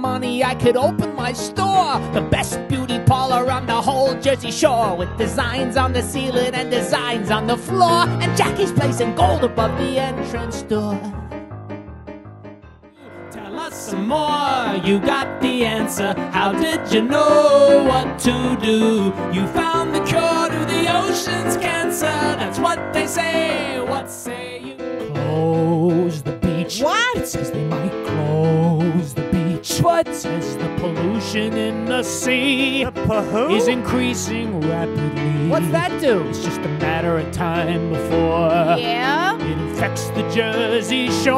money, I could open my store. The best beauty parlor on the whole Jersey Shore. With designs on the ceiling and designs on the floor. And Jackie's place in gold above the entrance door. Tell us some more, you got the answer. How did you know what to do? You found the cure to the ocean's cancer. That's what they say. What say you? Close the beach. What? It beach. What says the pollution in the sea Pahoo? is increasing rapidly? What's that do? It's just a matter of time before Yeah? it infects the Jersey Shore.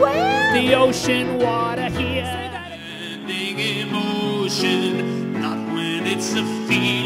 Well, The ocean water here. Standing emotion, not when it's a feeling